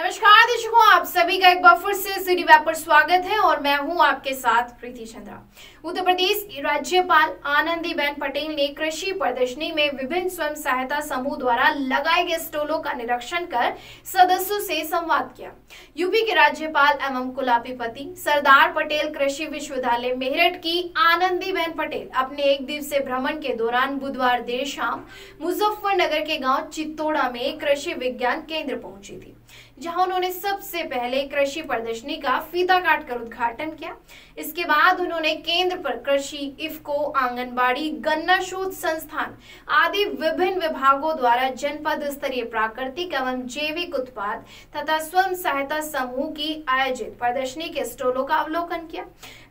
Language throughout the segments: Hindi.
नमस्कार दर्शकों आप सभी का एक बार फिर से सिटी वेब पर स्वागत है और मैं हूँ आपके साथ प्रीति चंद्रा। उत्तर प्रदेश की राज्यपाल आनंदीबेन पटेल ने कृषि प्रदर्शनी में विभिन्न स्वयं सहायता समूह द्वारा लगाए गए स्टॉलों का निरीक्षण कर सदस्यों से संवाद किया। यूपी के राज्यपाल एवं कुलाधिपति सरदार पटेल कृषि विश्वविद्यालय मेरठ की आनंदीबेन पटेल अपने एक दिवसीय भ्रमण के दौरान बुधवार देर शाम मुजफ्फरनगर के गाँव चित्तौड़ा में कृषि विज्ञान केंद्र पहुँची थी। जहाँ उन्होंने सबसे पहले कृषि प्रदर्शनी का फीता काट कर उद्घाटन किया। इसके बाद उन्होंने केंद्र पर कृषि, इफ्को, आंगनबाड़ी, गन्ना शोध संस्थान आदि विभिन्न विभागों द्वारा जनपद स्तरीय प्राकृतिक एवं जैविक उत्पाद तथा स्वयं सहायता समूह की आयोजित प्रदर्शनी के स्टॉलों का अवलोकन किया।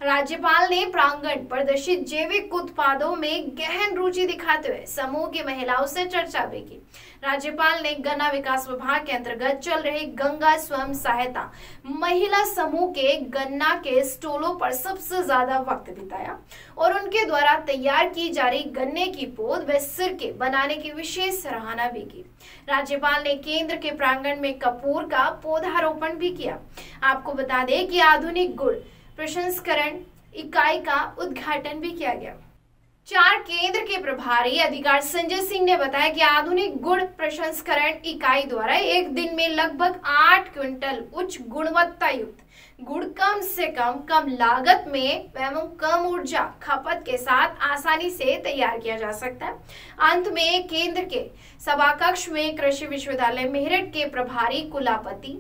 राज्यपाल ने प्रांगण प्रदर्शित जैविक उत्पादों में गहन रुचि दिखाते हुए समूह की महिलाओं से चर्चा भी की। राज्यपाल ने गन्ना विकास विभाग के अंतर्गत चल रहे गंगा स्वयं सहायता। महिला समूह के गन्ना के स्टोलों पर सबसे ज़्यादा वक्त बिताया और उनके द्वारा तैयार की जा रही गन्ने की पौध व सिरके बनाने की विशेष सराहना भी की। राज्यपाल ने केंद्र के प्रांगण में कपूर का पौधारोपण भी किया। आपको बता दें कि आधुनिक गुड़ प्रसंस्करण इकाई का उद्घाटन भी किया गया। चार केंद्र के प्रभारी अधिकार संजय सिंह ने बताया कि आधुनिक गुड़ प्रसंस्करण इकाई द्वारा एक दिन में लगभग आठ क्विंटल उच्च गुणवत्ता युक्त गुड़ कम से कम कम लागत में एवं कम ऊर्जा खपत के साथ आसानी से तैयार किया जा सकता है। अंत में केंद्र के सभा कक्ष में कृषि विश्वविद्यालय मेरठ के प्रभारी कुलापति,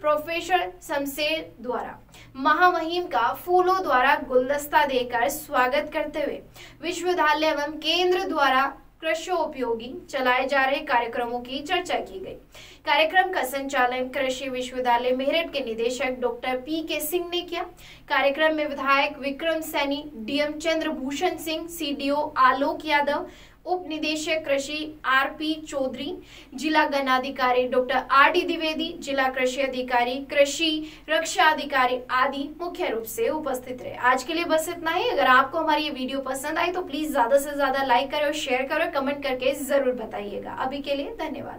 प्रोफेसर शमशेर द्वारा महामहिम का फूलों द्वारा गुलदस्ता देकर स्वागत करते हुए विश्वविद्यालय एवं केंद्र द्वारा कृषि उपयोगी चलाए जा रहे कार्यक्रमों की चर्चा की गई। कार्यक्रम का संचालन कृषि विश्वविद्यालय मेरठ के निदेशक डॉक्टर पी के सिंह ने किया। कार्यक्रम में विधायक विक्रम सैनी, डीएम चंद्रभूषण सिंह, सीडीओ आलोक यादव उप निदेशक कृषि आर पी चौधरी, जिला गन्नाधिकारी डॉक्टर आर डी द्विवेदी, जिला कृषि अधिकारी, कृषि रक्षा अधिकारी आदि मुख्य रूप से उपस्थित रहे। आज के लिए बस इतना ही। अगर आपको हमारी ये वीडियो पसंद आई तो प्लीज़ ज़्यादा से ज़्यादा लाइक करें और शेयर करें कमेंट करके ज़रूर बताइएगा। अभी के लिए धन्यवाद।